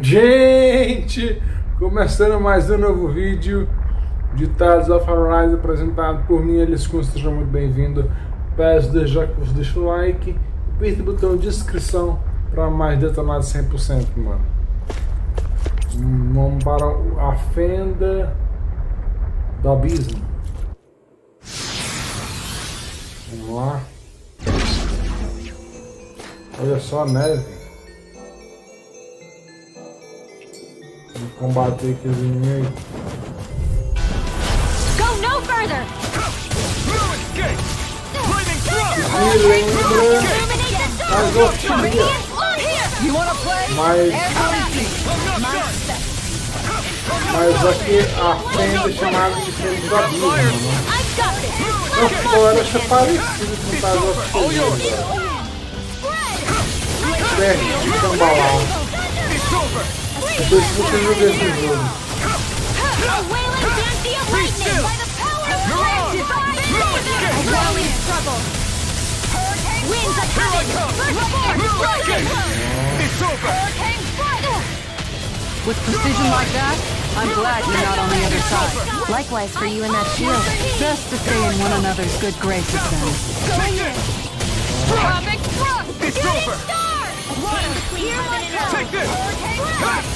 Gente, começando mais um novo vídeo de Tales of Arise apresentado por mim, eles sejam muito bem-vindos. Peço desde já que você deixe o like e aperta o botão de inscrição para mais detonados 100%, mano. Vamos para a fenda do abismo. Vamos lá. Olha só a neve. Vamos combater aqueles inimigos. Go no further! Me lembra as orquídeas, You wanna play? mas, mas aqui a fenda é chamada de fenda do abismo, né? I've got this! Eu fora acha parecido com o Tales of Arise. Perto de Cambalau. Depois que você joga esse. A wailing dancy of lightning by the power of Mirage! A whirling struggle! Winds of heaven! Burst forth! Hurricane flood! With precision like that, I'm glad you're not on the other side. Likewise for you and that shield. Best to stay in one another's good graces then. Going in! Tropic thrust! It's over. star! One between heaven and! Take this!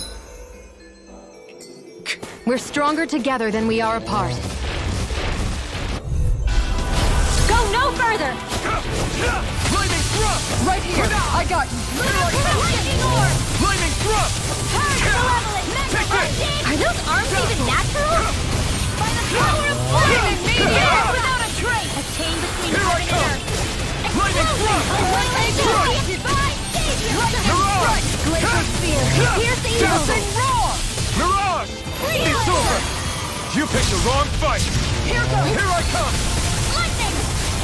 We're stronger together than we are apart. Go no further! lightning thrust! Right here! I got you! Lightning orb! Lightning thrust! Are those arms even natural? By the power of flame! Without a trace! A chain between heaven and earth! Lightning thrust! Wailing Thrust! divine savior! Glacial spear! Fierce evil! Dancing! It's over! You picked the wrong fight! Here goes! Here I come! Lightning!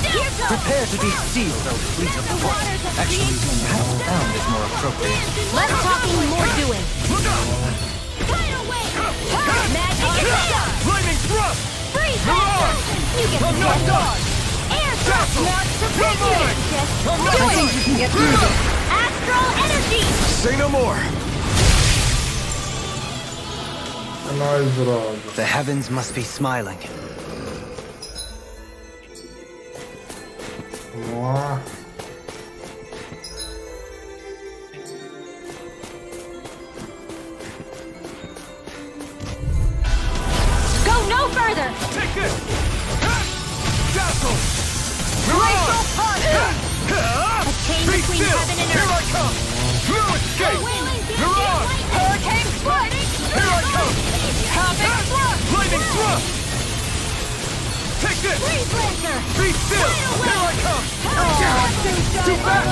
Here goes! Prepare to be sealed, O fleet of the foot. Actually, paddle down is more appropriate. Less talking, more doing. Look out! Tidal wave! Magic missile! Lightning thrust! Freeze Mirage! You get I'm not done! Air Dazzle! Not to You're mine! I'm not think done! you can get through this. Astral energy! Say no more! The heavens must be smiling. Vamos. Go no further! Take this! Dazzle! Glacial punch! A chain Be between still! heaven and earth. Here I come! No escape! Wailing dancy of Hurricane this! Freeze lancer! Be still! Here oh, I come! Too fast!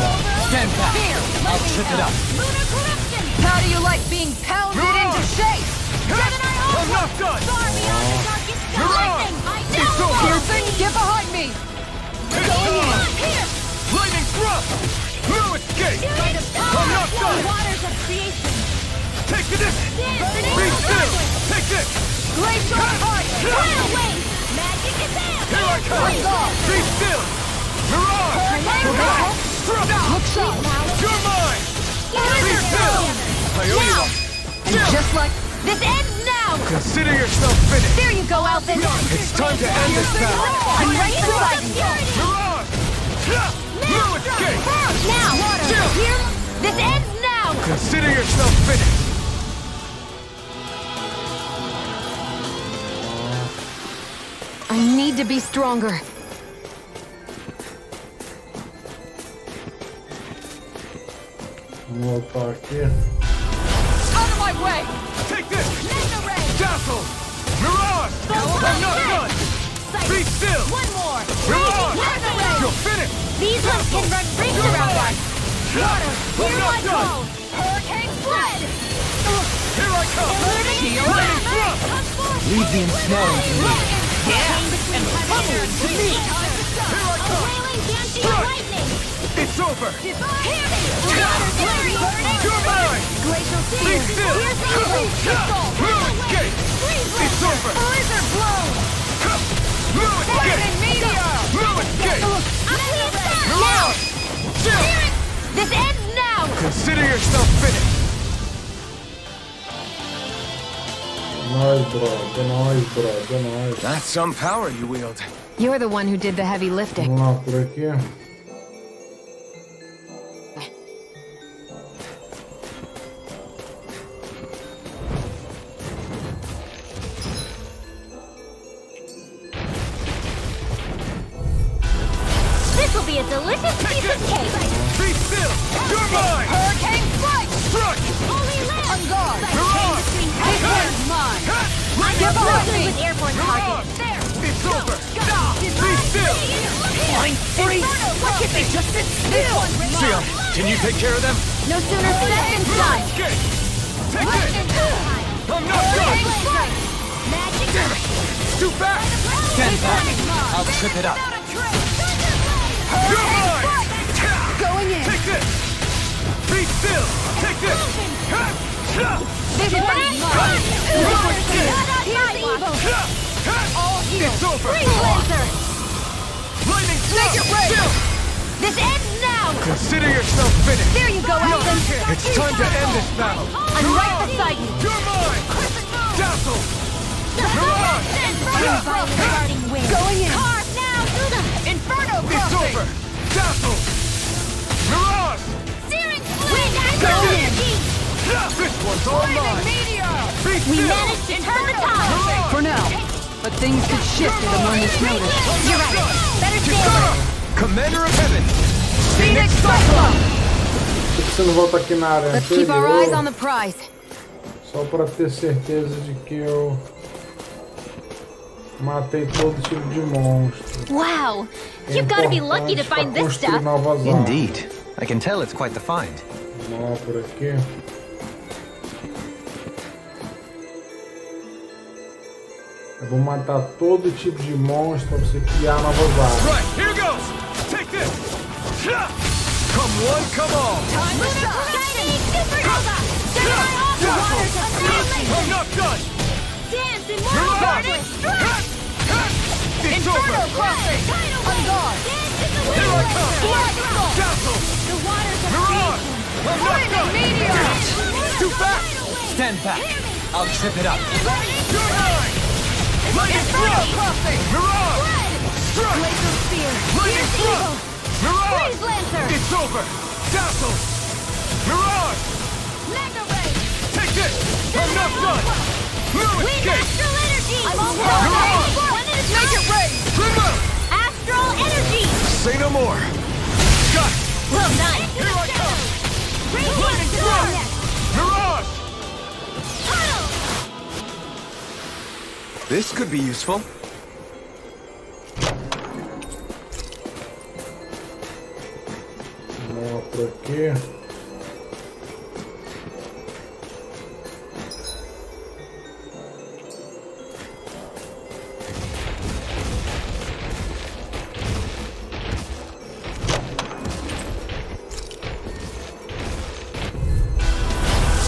Stand back! Here! I'll trip it up. Lunar corruption! How do you like being pounded into Mirage! shape? Gemini I'm Ultra! not done! Far beyond the darkest Mirage! lightning! I It's downfall! over! Pearson, get behind me! Here! Lightning thrust! No escape! Shooting! I'm not done! Waters of creation! Take this! Dancing Be still! Take this! Glacial punch! Tidal wave! Here I come! Be still! Mirage! Look sharp! You're mine! Be still! You Just like This ends now! Consider yourself finished! There you go, Alphen! It's time to end this battle! I'm right beside you! Mirage! No escape! Now! Still! Here! This ends now! Consider yourself finished! Need to be stronger. More voltar here. Out of my way! Take this! Mega ray! Dazzle! Mirage! I'm not done! Be still! One more! Mirage! You're finished! These ones can run rings around us! Water! I'm Here I go! Hurricane flood! Here I come! Lightning thrust! Leave the ensnaring to me. to me. Here I A come! wailing dance of lightning. It's over! Hear me. The water's burning. You're mine! Glacial Be still! Here's evil. Crystal. No escape! It's over! Blizzard blown. No escape! meteor. No escape! I'm seeing sound now. Mirage! Chill! This ends now. Consider yourself finished! Nós, brother, nós, brother, nós. That's some power you wield. You're the one who did the heavy lifting. Yourself finished! There you go, Elton. It's time to end this battle! I'm right beside you. You're mine! Dazzle! Mirage! Starting wind. Going in. Carve now through the inferno It's over! Dazzle! Mirage! Searing wind. Go in. energy. This one's all mine! Be We still! managed to turn the tide. For now. But things could shift at a moment's notice. You're right. Better stay alert. Commander of Heaven! Phoenix Cyclone. Você não volta aqui na área? Let's keep our eyes on the prize. Só pra ter certeza de que eu matei todo tipo de monstro. Wow. É You've got to be lucky to find this stuff. Indeed. I can tell it's quite the find. Vamos lá por aqui. Eu vou matar todo tipo de monstro pra você criar novas armas. Right, here goes! Take this! Come one, come all! Lunar Poseidon. Supernova. Samurai off the Dazzle! waters of Stanley. I'm not done! Dance in more Mirage! strike. It's over! crossing. On guard. Dance in the wind. Here I come! Electrical. Dazzle! The waters of Mirage! I'm not done! Meteor. Too fast! Stand back. I'll trip it up. You're mine! Lightning thrust! Mirage! Strike! Laser spear. Lightning Here's thrust! evil. Mirage! Freeze lancer. It's over! Dazzle! Mirage! Mega ray. Take this! I'm not done! No Wind escape! astral energy. I'm on Mirage! One at a time. Make it rain. Trim out! Astral energy. Say no more! Got it! Well done. Here I come! Lightning thrust. Mirage! Tunnel. This could be useful. Vamos lá por aqui.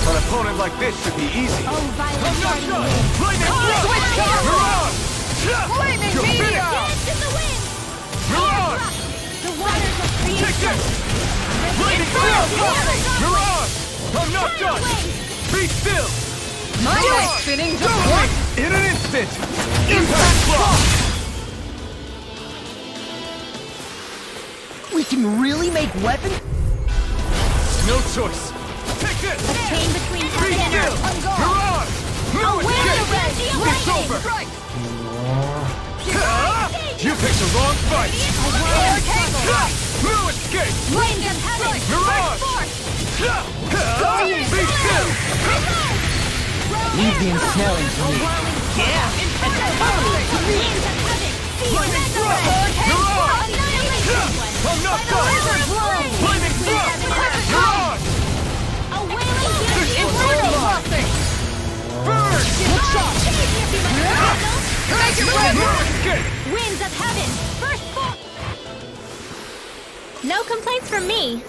An opponent like this should be easy. Oh, violent I'm not guardian done! wind. Lightning thrust! switch cover. Mirage! You're meteor. finished! Dance in the wind. Mirage! The waters of Take this! Lightning. Mirage! I'm not done! Be still! My Mirage! way spinning just what? it! In an instant! Impact block! We can really make weapons? No choice! Take this! Chain between Be heaven and still! earth. On guard. Mirage! No escape! It's over! You picked the wrong fight! No escape! Wind of heaven! Mirage! Be still! Leave the impelling to me. Yeah! I'm not done! Flaming thrust! Mirage! This is crossing! Burn! Look sharp! Make it red! Winds of heaven! First no complaints from me.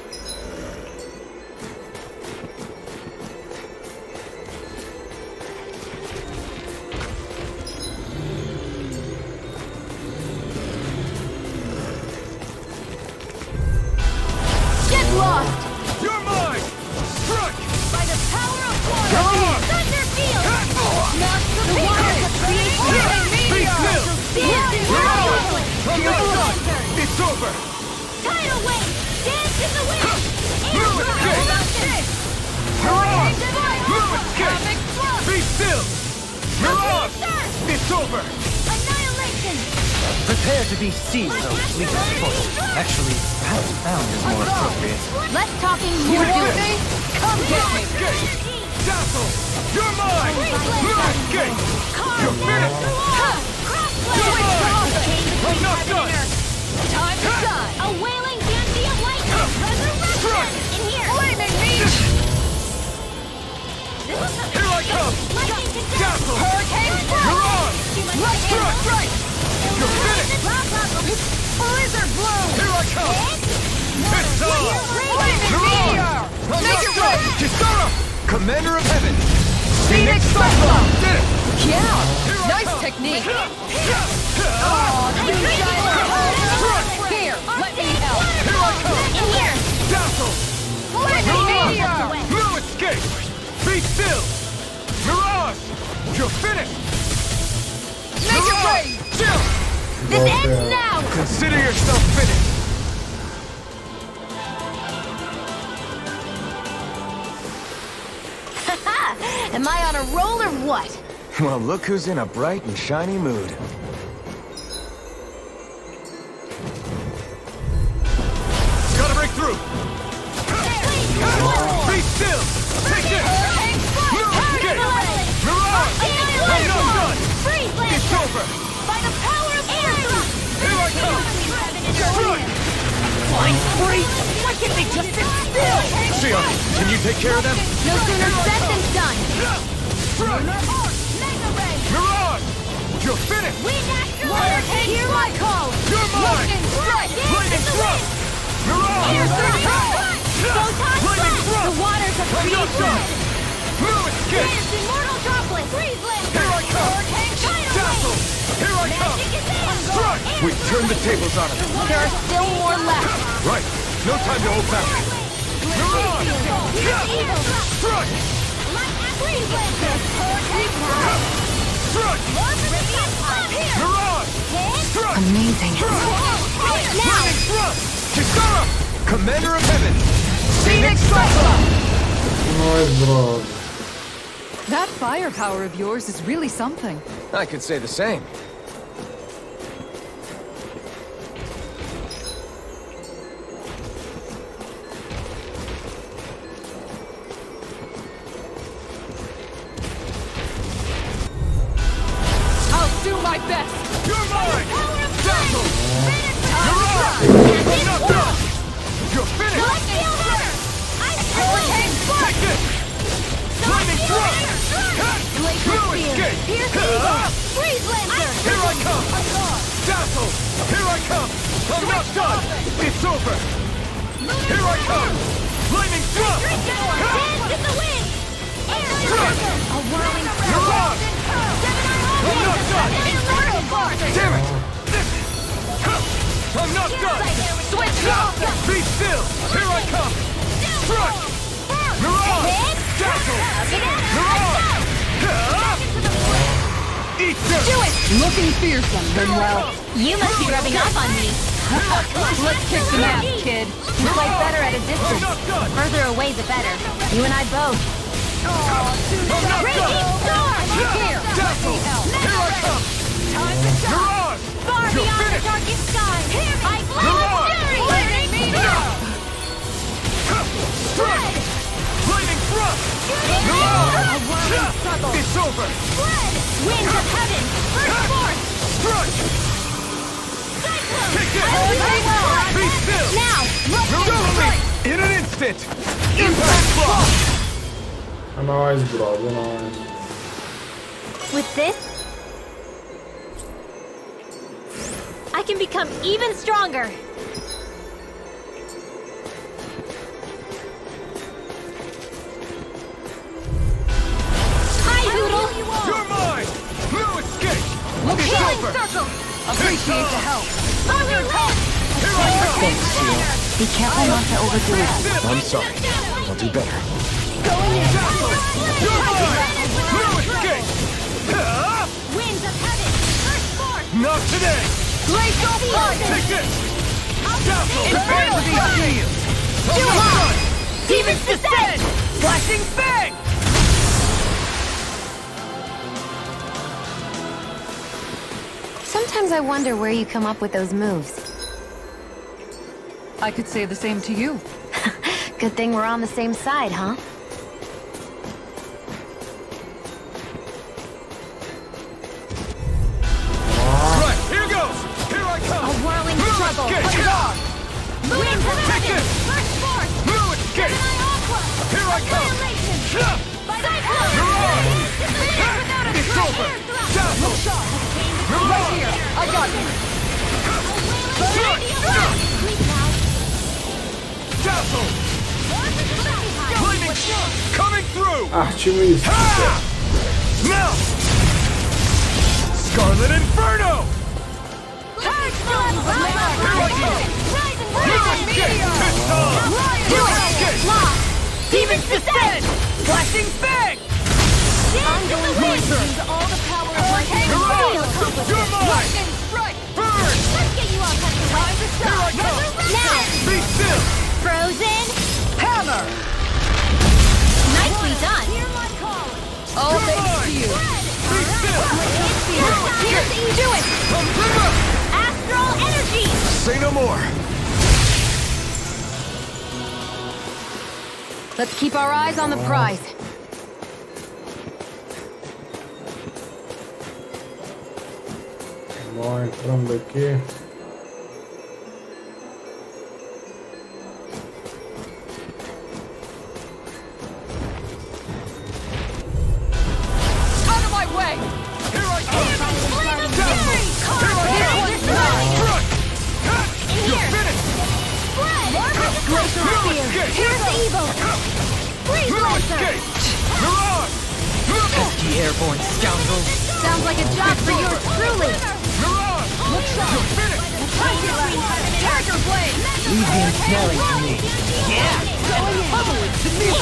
Commander of Heaven! Phoenix Cyclone! It! Yeah! Nice come. technique! Oh, Here, let me help! Here I come! In here! Dazzle! Meteor! No escape! Be still! Mirage! You're finished! Make it Mirage! rain! Chill! This ends now! Consider yourself finished! Am I on a roll or what? Well, look who's in a bright and shiny mood. Gotta break through! Be still! Take this! No escape! Mirage! I'm not done! Freeze It's over! By the power of air thrust! Here I come! Strike! Fine free! Why can't they just sit still? Can you take care of them? No sooner said than done! Strike! Mega Ray! Mirage! You're finished! Wind Astral Hurricane, hear my call! You're mine! Lightning strike! Lightning thrust! Air Mirage! thrust! Photon Lightning thrust! thrust! The waters of not creation! done! No escape! Dance Immortal Droplet! Freeze Lancer! Here I come! Dazzle! Here I come! Magic is in! Strike! We turn the tables on him! There are still more left! Right! No time to hold back! Amazing! Now! Lightning! Kisara! Commander of Heaven! Phoenix Cyclone! Nós, droga. That firepower of yours is really something. I could say the same. Kid. You fight better at a distance. Further away, the better. You and I both. I'm not Raging done! Here! Dazzle! Here I come! Mirage! Far You're beyond the darkest sky! I fly Mirage! fury! Lightning! Strike! Lightning thrust! Mirage! It's over! Flood! Winds of heaven! First force! Strike! Cyclone! Kick it! Be still! In an instant! Impact block! É nóis, brother, é nóis. With this, I can become even stronger. Hi, Doodle. You're mine! No escape! Look It's over! Circle! Appreciate the help. On your left. Here I come! Be careful not to overdo it. I'm sorry. I'll do better. You're mine! No escape! Ah! Winds of heaven. First force. Not today! Glacial Punch! Take this! Dazzle! Prepare to be sealed! Too hot! Demons descend! Flashing fang! Sometimes I wonder where you come up with those moves. I could say the same to you. Good thing we're on the same side, huh? Through! Artemis. Ha! Now! Scarlet Inferno! No escape! It's on! No escape! Demons descend! Flashing fang! Ongoing winds use all the power of one You're on! to accomplish You're it. mine! Strike! Burn! Let's get you all tucked away. Here I come! Now, Be still! Frozen. Hammer! Nicely done. Hear my call. All thanks to you. Be still! Here's the do it. Astral energy. Say no more. Let's keep our eyes on the prize. Vamos entrando aqui. Out Pesky airborne scoundrels. Sounds like a job for yours truly. You're on! You're finished! Tiger blade. Easy and smelling to me.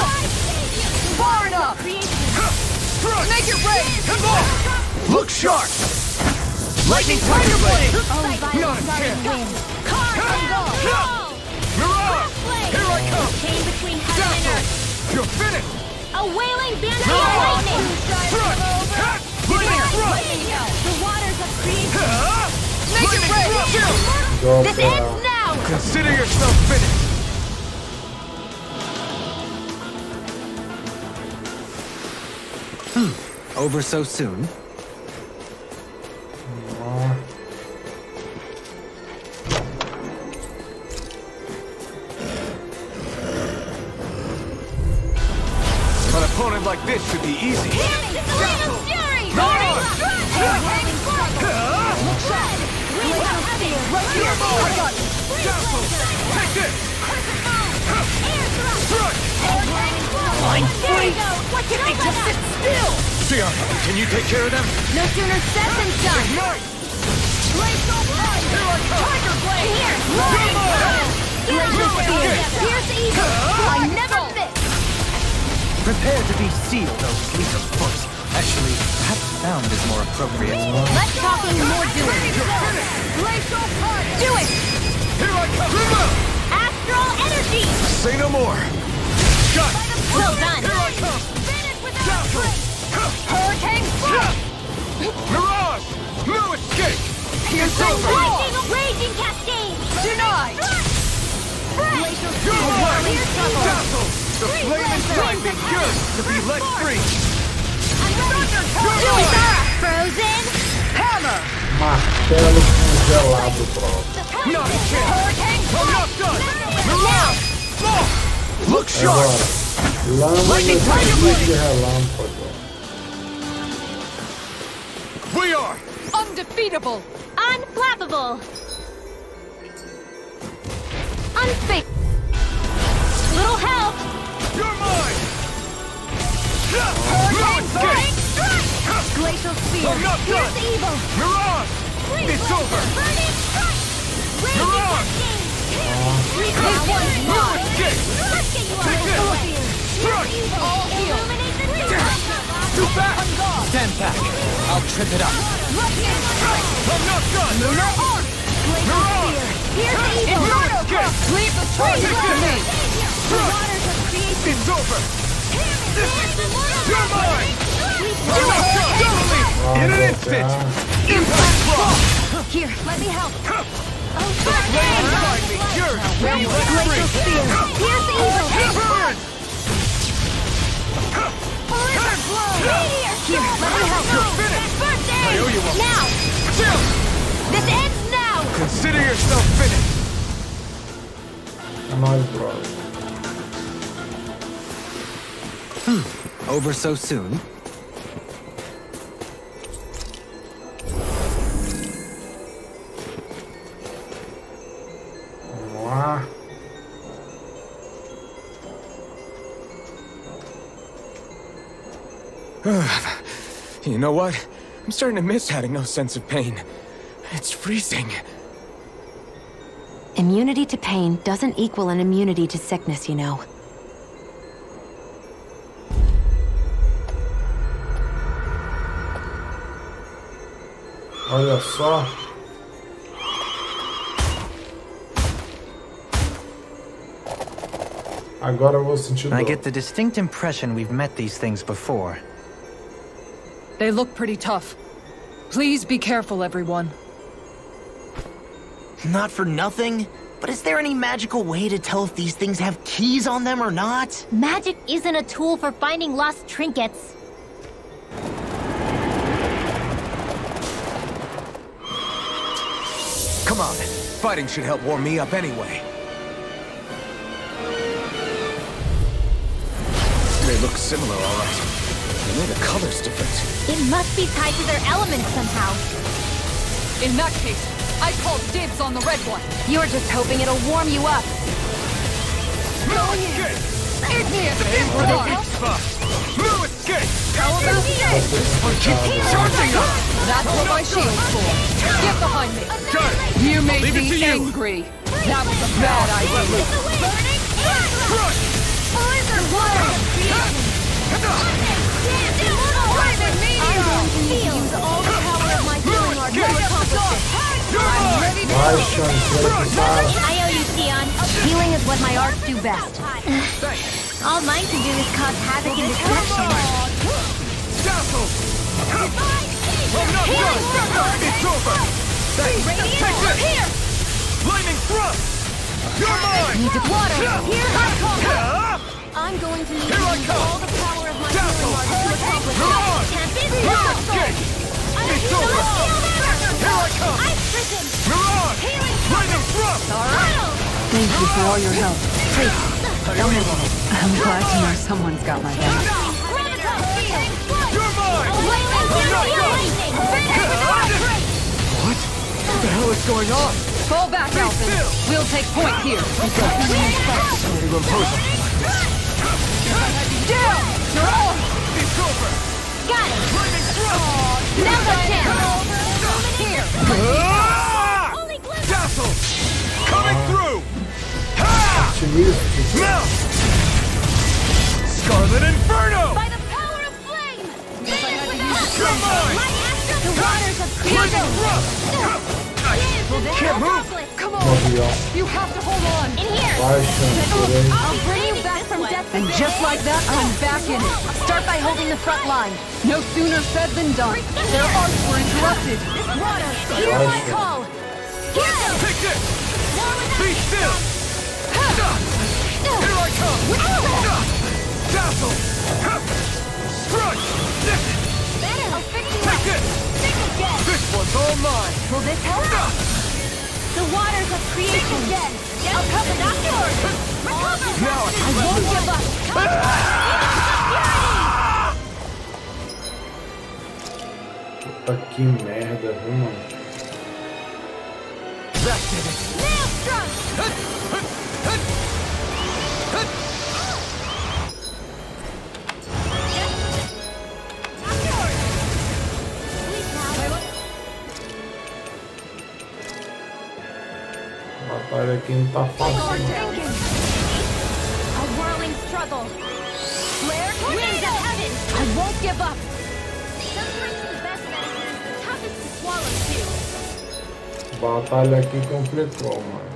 Far enough! Make it rain! Come on! Look sharp! Lightning Tiger Blade! Not a chance! You're on! Here I come! Chain between heaven and earth. You're finished! A wailing band of lightning. Front! Ha! Lightning thrust! The waters of creation. Make it Lightning rain! thrust! Go This pra... Uh, ends now. Consider yourself finished! Hmm. Over so soon? Take this! Air thrust. I just sit still? Can you take care of them? No sooner said than done. Ignite! Glacial punch. Here I come! Tiger blade. Here. Come on! Glacial. Here's evil. I never miss. Prepare to be sealed, oh fleet of foot. Actually, perhaps found is more appropriate. Less talking, more doing. Do it. Here I come! River! Astral energy. Say no more. Shut! Well done. Here I come! Dazzle! Hurricane Shut! Mirage! No escape! It's over! Lightning, raging cascade. Denied! You're away! Dazzle! The flame inside me yearns to be let free! Do it, Zara. Frozen. Hammer! Martelo congelado próprio. Not a chance! Hurricane I'm not done! Now. Fall! Look sharp! Agora, lâmina de relâmpago. We are! Undefeatable! Unflappable! Unfake! Little help! You're mine! Hurricane! Strike! Glacial Spear! I'm not Here's done. the evil! Mirage! Freeze It's Laser over! Burning Strike! Rage Mirage! Cascade! No uh-huh. Now! Let's get you out of this. the way! Strike! Here's the evil! All heal. Illuminate the dark! Too back! Stand back. I'll trip it up. I'm not done! Lunar Arc! Glacial Spear! Here's the evil! No! Leave the choice Take to this. me! The waters of creation! It's over! You're mine. I'm me! In an instant! Impact block! Here, let me help. Oh, Flame find me! Yours! When you let Glacial free! Here's the evil! Burn! Blow! Meteor! Here, let me help. You're! I owe you one. Now! Chill! This ends now! Consider yourself finished! Am É nóis, brother. Over so soon? Know what? I'm starting to miss having no sense of pain. It's freezing. Immunity to pain doesn't equal an immunity to sickness, you know. Olha só. Agora eu vou sentir I get the distinct impression we've met these things before. They look pretty tough. Please be careful, everyone. Not for nothing, but is there any magical way to tell if these things have keys on them or not? Magic isn't a tool for finding lost trinkets. Come on. Fighting should help warm me up anyway. They look similar, all right. Only the color's different. It must be tied to their element somehow. In that case, I call dibs on the red one. You're just hoping it'll warm you up. No escape! Igneous Aim the Infrared! weak! No escape! How about this? Charging up! That's what my shield's for. Get behind me. Got! You made me angry. That was a bad idea. Burning Crush! Blizzard water healing art to. I owe you, Shionne. Healing is what my arts do best. All mine can do is cause havoc and destruction. It's over! This! Here! Lightning thrust! You're mine! Need to water. Here I come. I'm going to need Here I to use come. all the power of my Dazzle. healing art to accomplish Mirage. it. Can't be No stopped. escape! I It's need over. to feel that. Here I come! Ice prison. Mirage! Healing Lightning thrust! Thank you for all your help. Please, don't hesitate. I'm glad to know someone's got my back. Graviton field. You're mine! Wayland I'm not Dempsey done. lightning. Finish What? What the hell is going on? Fall back, Alphen. still. We'll take point here. Something to impose Down! You're! It's over! Got it. Lightning thrust! Now's our. Here! Ah! Dazzle! Coming through! Ha! Otimista. Melt! Scarlet Inferno! By the power of flame. You're mine! The waters of Lightning creation. thrust! Can't move. Come on! You have to hold on! In here. Vai, Xande, por aí. I'll bring And just like that, I'm back in it. Start by holding the front line. No sooner said than done. Their arts were interrupted. Water, hear my call. Hear them. Take this! Be still! Here I come! Dazzle! Crush! I'll fix you Take up. this! Think. This one's all mine! Will this help? The waters of creation. again. I'll cover that yours. Recover. Now I I won't give up. Puta que merda, viu, mano? Maelstrom! The toughest to swallow too. Batalha aqui complicou, mano.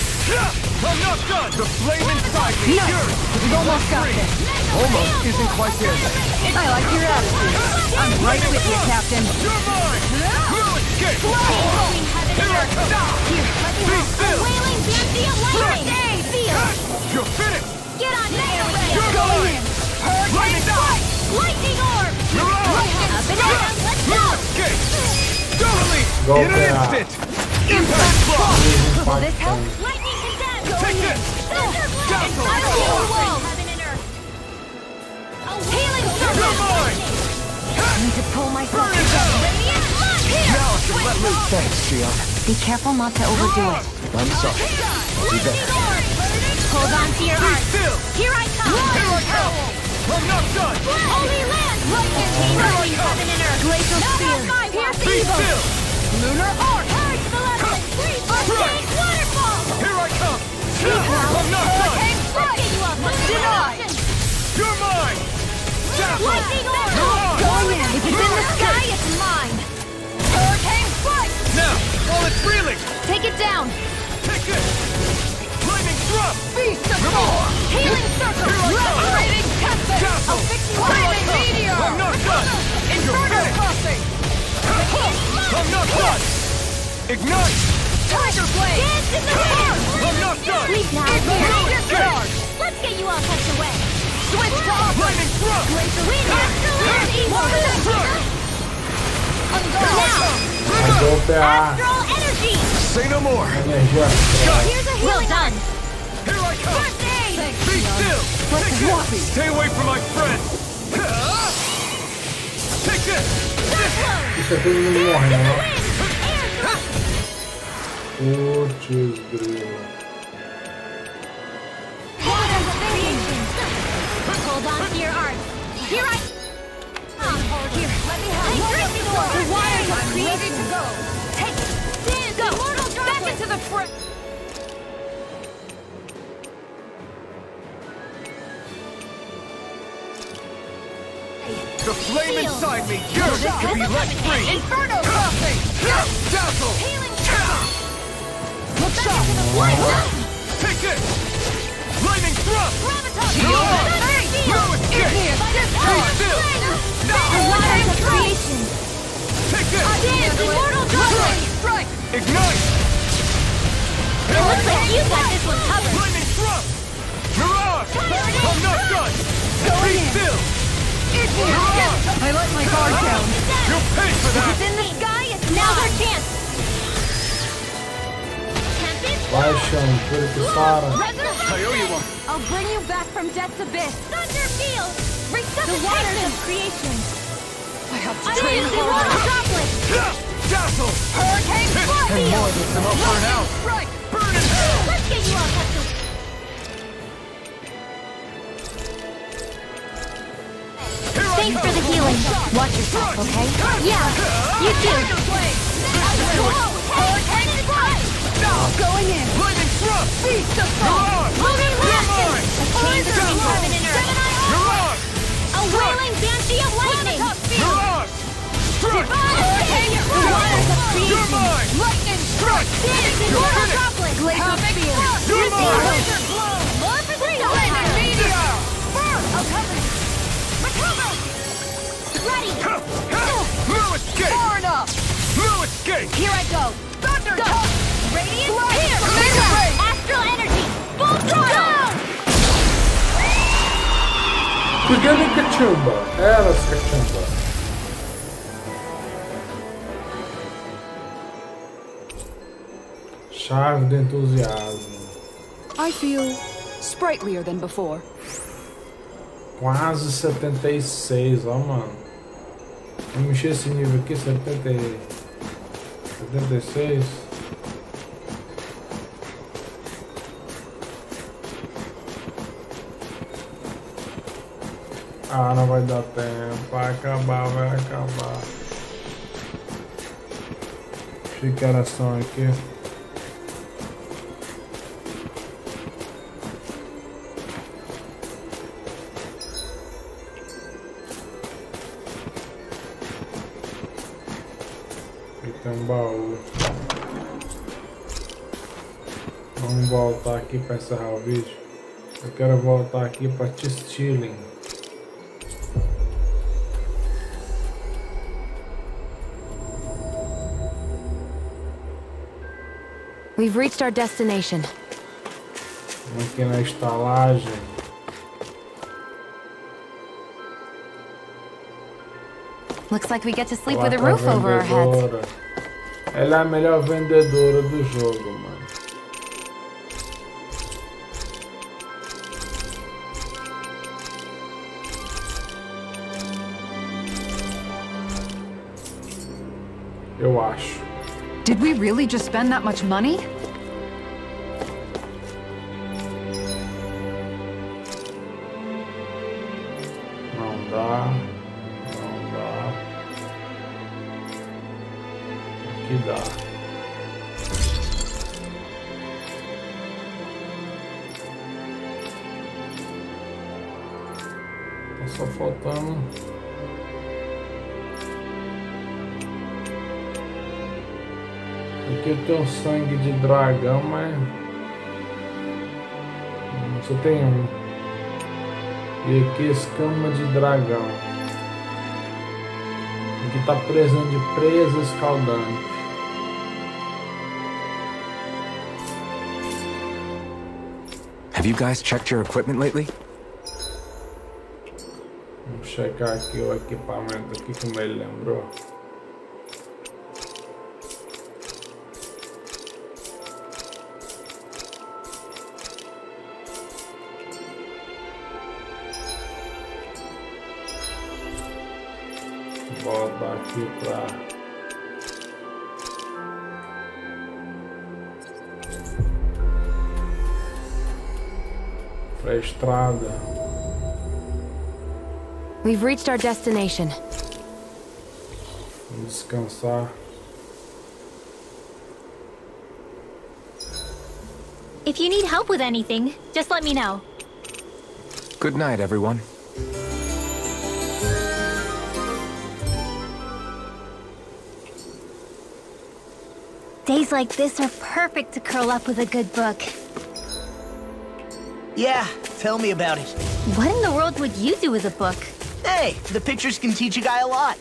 I'm not done! The flame inside me! Nice. Yours! We've almost got this. Almost isn't quite there yet. I like your attitude. I'm right with you, Captain. You're mine! No escape! Here I come! Here, let me Be help. still! A wailing fancy of lightning! Feel! You're finished! Get on there! You're mine! Lightning strike! Lightning orb! You're on! Up and down, let's No go! escape! Totally! Go In an instant! Impact block! Will this help? Lightning condensed! Take this! Dazzle! Healing wall! Heaven and earth! Healing You're circle! mine! Need to pull myself Burn it out! Radiant blood! Here! Now I can let loose. Thanks, Shionne. Be careful not to overdo it. I'm sorry. Lightning orb! Hold on to your Be heart! still! Here I come! Here I come! I'm not done! Holy land! Lightning burning heaven and earth! Glacial spear! Pierce Be evil! still! Lunar arc! Purge malevolence! Freeze Arcane waterfall! Here I come! I'm not done! You're mine! You're sky, it's mine! Hurricane! Now, Take it down! take it! Lightning thrust! Beast of Thor! Healing circle! Lacerating tempest! I'll fix you come! meteor! I'm not done! Inferno crossing! I'm not done! Ignite! Tiger blade! Dance in the air! I'm not done! Sleep now! No escape! Let's get you all tucked away! Switch to offense! Lightning thrust! Laser wind! Absolute evil! Now! A golpe é a Astral energy! Say no more! Here's a healing well done! Here I come! First aid! Be still! Take this! Stay away from my friend! Take this! Isso é todo mundo morrendo. Wind! Air Putz, grilo. Hold on to your art. Here I. Here, let me help. Hey, the are ready to go. Take go. Back into the front. The flame inside me yearns to be let free! Inferno crossing. Dazzle! What? Take this! Lightning thrust! Ignite! You got this one covered. Lightning thrust! Mirage! I'm not done! Be still! I let my guard down. Tempest. Vai, chão, puro que. I owe you one. I'll bring you back from death's abyss. Thunder field. The waters of creation. I have to I train will harder. Dazzle! Hurricane And Scorpio. more of them will burn out. Right. Burn in hell! Let's get you all up to Here Thanks for the healing. Watch yourself, okay? Yeah, you too. Hurricane Strike! Going in. Lightning thrust! Beast of You're on! Moving You're blast! mine! A chain between heaven and earth. You're on! A wailing banshee of lightning. You're on! Strike! Hurricane! The waters of You're creation. mine! Lightning Strike! Dance in You're water finished! droplets. Glacial spear. You're mine! Laser blow. More for three. Lightning meteor. Burn. I'll cover you. Recover. Ready. No escape! Far enough. No escape! Here I go. Thunder go. Radiant here. Mega. Pegando cachumba. Elas cachumba. Chave do entusiasmo. I feel sprightlier than before. Quase 76, ó mano. Vamos mexer esse nível aqui, 70, e- 76. Ah, não vai dar tempo. Vai acabar, vai acabar. Achei que era só aqui. E tem um baú. Vamos voltar aqui para encerrar o vídeo. Eu quero voltar aqui para Tistilling. We've reached our destination. Aqui na estalagem. Looks like we get to sleep with a roof over our heads. Ela é a melhor vendedora do jogo, mano. Really just spend that much money? Eu tenho sangue de dragão, mas. Só tem um. E aqui escama de dragão. Aqui tá precisando de presa escaldante. Have you guys checked your equipment lately? Vamos checar aqui o equipamento aqui como ele lembrou. Reached our destination. Vamos descansar. If you need help with anything, just let me know. Good night, everyone. Days like this are perfect to curl up with a good book. Yeah, tell me about it. What in the world would you do with a book? Hey, the pictures can teach a guy a lot.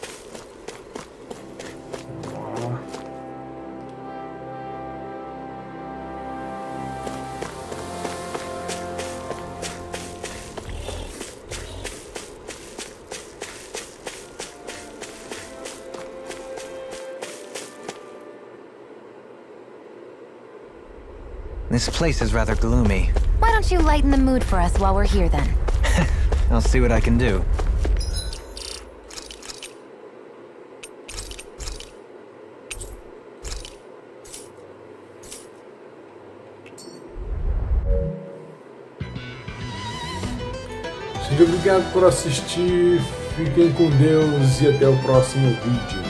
This place is rather gloomy. Why don't you lighten the mood for us while we're here then? I'll see what I can do. Obrigado por assistir, fiquem com Deus e até o próximo vídeo.